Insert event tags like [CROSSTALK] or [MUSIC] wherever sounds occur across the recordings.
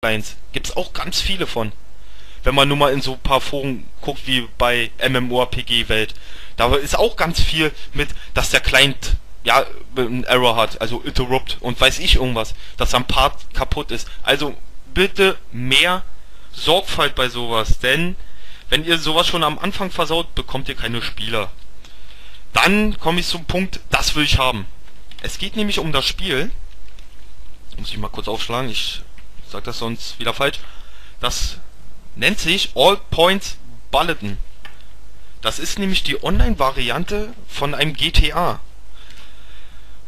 Clients. Gibt's auch ganz viele von. Wenn man nur mal in so ein paar Foren guckt, wie bei MMORPG-Welt. Da ist auch ganz viel mit, dass der Client ja einen Error hat, also Interrupt und weiß ich irgendwas, dass ein Part kaputt ist. Also bitte mehr Sorgfalt bei sowas, denn wenn ihr sowas schon am Anfang versaut, bekommt ihr keine Spieler. Dann komme ich zum Punkt, das will ich haben. Es geht nämlich um das Spiel. Muss ich mal kurz aufschlagen, ich sag das sonst wieder falsch. Das nennt sich All Points Bulletin. Das ist nämlich die Online-Variante von einem GTA.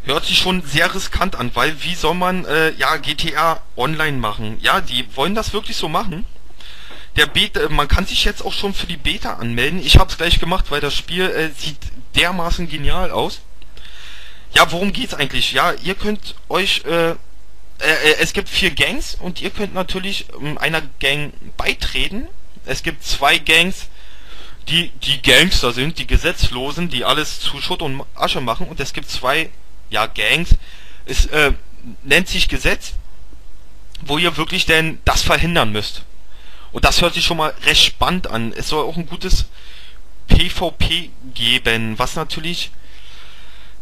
Hört sich schon sehr riskant an, weil wie soll man äh, ja GTA online machen? Ja, die wollen das wirklich so machen. Der Beta, man kann sich jetzt auch schon für die Beta anmelden. Ich habe es gleich gemacht, weil das Spiel äh, sieht dermaßen genial aus. Ja, worum geht's eigentlich? Ja, ihr könnt euch äh, äh, es gibt vier Gangs und ihr könnt natürlich ähm, einer Gang beitreten. Es gibt zwei Gangs, die die Gangster sind, die Gesetzlosen, die alles zu Schutt und Asche machen. Und es gibt zwei, ja, Gangs. Es äh, nennt sich Gesetz, wo ihr wirklich denn das verhindern müsst. Und das hört sich schon mal recht spannend an. Es soll auch ein gutes PvP geben, was natürlich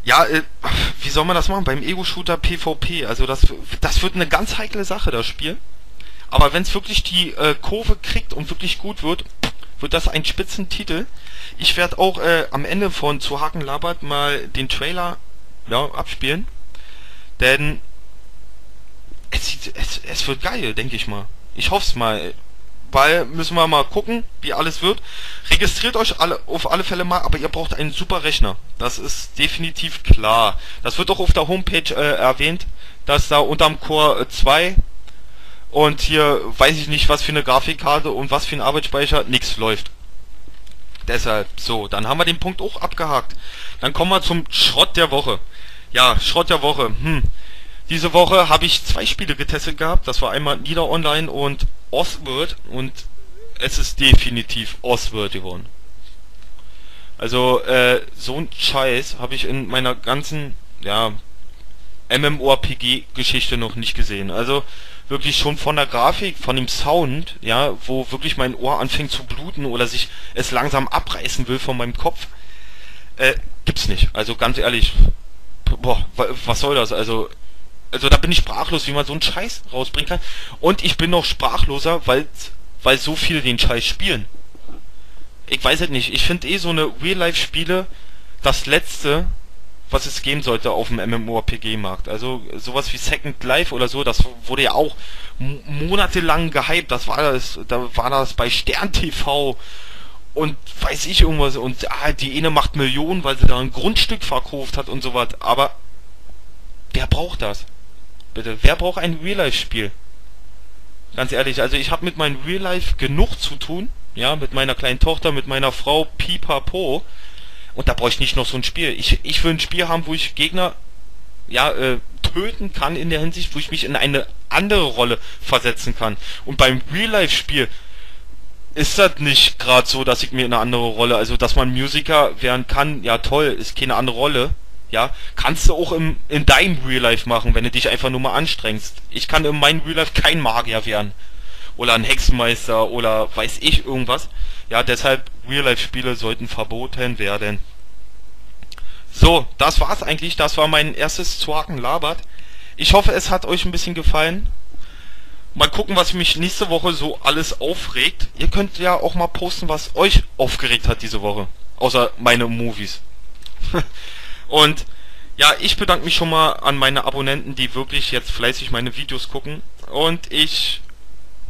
ja, äh, wie soll man das machen? Beim Ego-Shooter PvP. Also das, das wird eine ganz heikle Sache, das Spiel. Aber wenn es wirklich die äh, Kurve kriegt und wirklich gut wird, wird das ein Spitzentitel. Ich werde auch äh, am Ende von Zu Haken labert mal den Trailer ja, abspielen. Denn es, es, es wird geil, denke ich mal. Ich hoffe es mal weil müssen wir mal gucken, wie alles wird. Registriert euch alle auf alle Fälle mal, aber ihr braucht einen super Rechner. Das ist definitiv klar. Das wird auch auf der Homepage äh, erwähnt, dass da unterm Core 2 äh, und hier weiß ich nicht, was für eine Grafikkarte und was für ein Arbeitsspeicher nichts läuft. Deshalb, so, dann haben wir den Punkt auch abgehakt. Dann kommen wir zum Schrott der Woche. Ja, Schrott der Woche. Hm. Diese Woche habe ich zwei Spiele getestet gehabt. Das war einmal Nieder Online und Oswald und es ist definitiv Oswald geworden. Also äh, so ein Scheiß habe ich in meiner ganzen ja MMORPG-Geschichte noch nicht gesehen. Also wirklich schon von der Grafik, von dem Sound, ja, wo wirklich mein Ohr anfängt zu bluten oder sich es langsam abreißen will von meinem Kopf, äh, gibt's nicht. Also ganz ehrlich, boah, was soll das? Also also da bin ich sprachlos, wie man so einen Scheiß rausbringen kann. Und ich bin noch sprachloser, weil, weil so viele den Scheiß spielen. Ich weiß es nicht. Ich finde eh so eine Real-Life-Spiele das letzte, was es geben sollte auf dem MMORPG-Markt. Also sowas wie Second Life oder so, das wurde ja auch monatelang gehypt. Das war das, da war das bei Stern TV und weiß ich irgendwas. Und ah, die eine macht Millionen, weil sie da ein Grundstück verkauft hat und sowas. Aber wer braucht das? Bitte, wer braucht ein Real-Life-Spiel? Ganz ehrlich, also ich habe mit meinem Real-Life genug zu tun, ja, mit meiner kleinen Tochter, mit meiner Frau, pipapo. Und da brauche ich nicht noch so ein Spiel. Ich, ich will ein Spiel haben, wo ich Gegner, ja, äh, töten kann in der Hinsicht, wo ich mich in eine andere Rolle versetzen kann. Und beim Real-Life-Spiel ist das nicht gerade so, dass ich mir in eine andere Rolle, also dass man Musiker werden kann, ja toll, ist keine andere Rolle. Ja, kannst du auch im, in deinem Real Life machen, wenn du dich einfach nur mal anstrengst. Ich kann in meinem Real Life kein Magier werden. Oder ein Hexenmeister oder weiß ich irgendwas. Ja, deshalb Real Life Spiele sollten verboten werden. So, das war's eigentlich. Das war mein erstes Zwaken labert. Ich hoffe, es hat euch ein bisschen gefallen. Mal gucken, was mich nächste Woche so alles aufregt. Ihr könnt ja auch mal posten, was euch aufgeregt hat diese Woche. Außer meine Movies. [LAUGHS] Und ja, ich bedanke mich schon mal an meine Abonnenten, die wirklich jetzt fleißig meine Videos gucken. Und ich,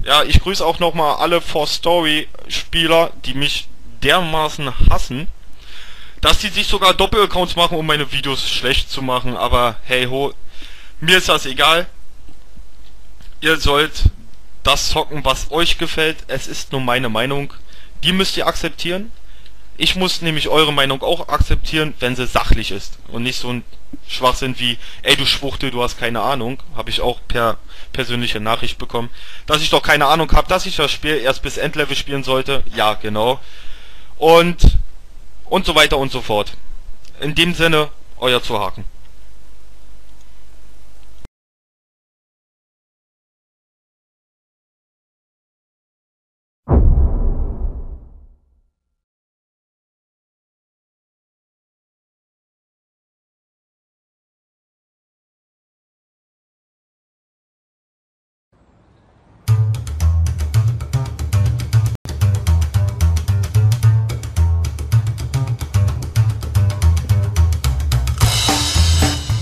ja, ich grüße auch nochmal alle For Story Spieler, die mich dermaßen hassen, dass die sich sogar Doppelaccounts machen, um meine Videos schlecht zu machen. Aber hey ho, mir ist das egal. Ihr sollt das zocken, was euch gefällt. Es ist nur meine Meinung. Die müsst ihr akzeptieren. Ich muss nämlich eure Meinung auch akzeptieren, wenn sie sachlich ist und nicht so ein Schwachsinn wie, ey du Schwuchtel, du hast keine Ahnung, habe ich auch per persönliche Nachricht bekommen, dass ich doch keine Ahnung habe, dass ich das Spiel erst bis Endlevel spielen sollte. Ja, genau. Und und so weiter und so fort. In dem Sinne, euer Zuhaken.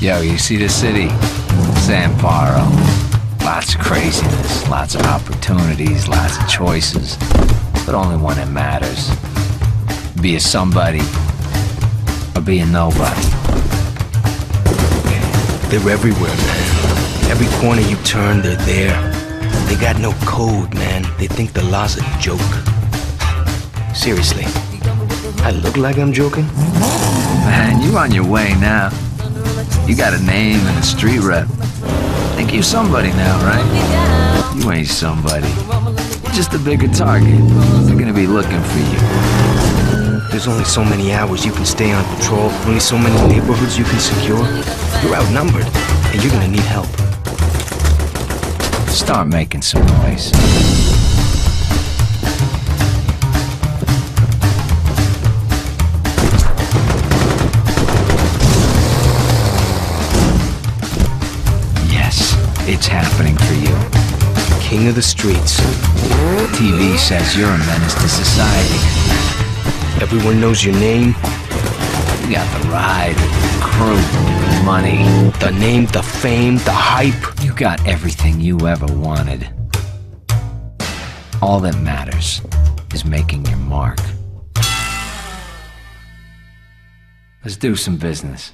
Yo, you see the city? San Paro. Lots of craziness, lots of opportunities, lots of choices. But only one that matters. Be a somebody or be a nobody. They're everywhere, man. Every corner you turn, they're there. They got no code, man. They think the law's a joke. Seriously, I look like I'm joking? Man, you on your way now. You got a name and a street rep. Think you're somebody now, right? You ain't somebody. You're just a bigger target. They're gonna be looking for you. There's only so many hours you can stay on patrol, only so many neighborhoods you can secure. You're outnumbered, and you're gonna need help. Start making some noise. King of the streets. TV says you're a menace to society. Everyone knows your name, You got the ride, the crew, the money. the name, the fame, the hype. You got everything you ever wanted. All that matters is making your mark. Let's do some business.